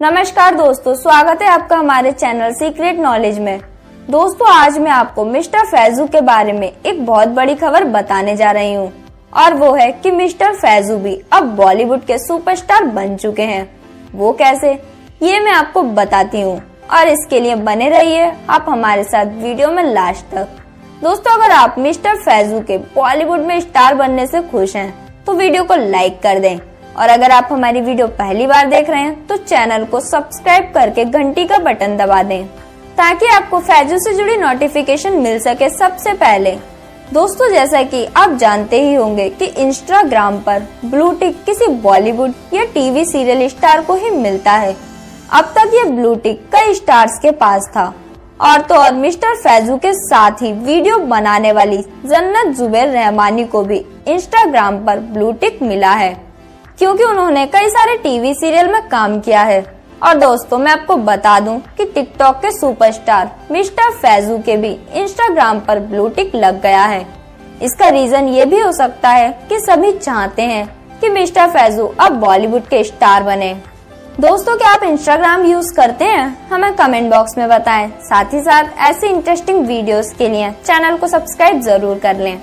नमस्कार दोस्तों, स्वागत है आपका हमारे चैनल सीक्रेट नॉलेज में। दोस्तों, आज मैं आपको मिस्टर फैजू के बारे में एक बहुत बड़ी खबर बताने जा रही हूँ। और वो है कि मिस्टर फैजू भी अब बॉलीवुड के सुपरस्टार बन चुके हैं। वो कैसे? ये मैं आपको बताती हूँ। और इसके लिए बने रहिए आप हमारे साथ वीडियो में लास्ट तक। दोस्तों, अगर आप मिस्टर फैजू के बॉलीवुड में स्टार बनने से खुश हैं तो वीडियो को लाइक कर दें। और अगर आप हमारी वीडियो पहली बार देख रहे हैं तो चैनल को सब्सक्राइब करके घंटी का बटन दबा दें, ताकि आपको फैजू से जुड़ी नोटिफिकेशन मिल सके सबसे पहले। दोस्तों, जैसा कि आप जानते ही होंगे कि इंस्टाग्राम पर ब्लू टिक किसी बॉलीवुड या टीवी सीरियल स्टार को ही मिलता है। अब तक ये ब्लू टिक कई स्टार्स के पास था। और तो और मिस्टर फैजू के साथ ही वीडियो बनाने वाली जन्नत जुबेर रहमानी को भी इंस्टाग्राम पर ब्लू टिक मिला है। क्योंकि उन्होंने कई सारे टीवी सीरियल में काम किया है। और दोस्तों, मैं आपको बता दूँ कि टिकटॉक के सुपरस्टार मिस्टर फैजू के भी इंस्टाग्राम पर ब्लू टिक लग गया है। इसका रीजन ये भी हो सकता है कि सभी चाहते हैं कि मिस्टर फैजू अब बॉलीवुड के स्टार बने। दोस्तों, क्या आप इंस्टाग्राम यूज़ करते हैं? हमें कमेंट बॉक्स में बताएँ। साथ ही साथ, ऐसे इंटरेस्टिंग वीडियोस के लिए चैनल को सब्सक्राइब ज़रूर कर लें।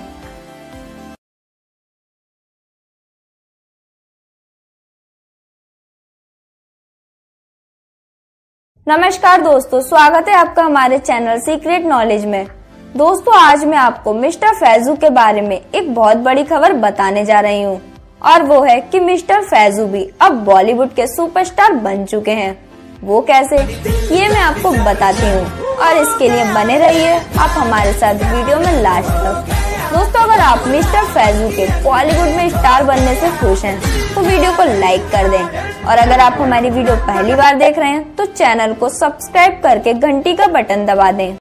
नमस्कार दोस्तों, स्वागत है आपका हमारे चैनल सीक्रेट नॉलेज में। दोस्तों, आज मैं आपको मिस्टर फैजू के बारे में एक बहुत बड़ी खबर बताने जा रही हूँ। और वो है कि मिस्टर फैजू भी अब बॉलीवुड के सुपरस्टार बन चुके हैं। वो कैसे? ये मैं आपको बताती हूँ। और इसके लिए बने रहिए, आप हमारे साथ वीडियो में लास्ट तक। दोस्तों, अगर आप मिस्टर फैजू के बॉलीवुड में स्टार बनने से खुश हैं तो वीडियो को लाइक कर दें। और अगर आप हमारी वीडियो पहली बार देख रहे हैं तो चैनल को सब्सक्राइब करके घंटी का बटन दबा दें।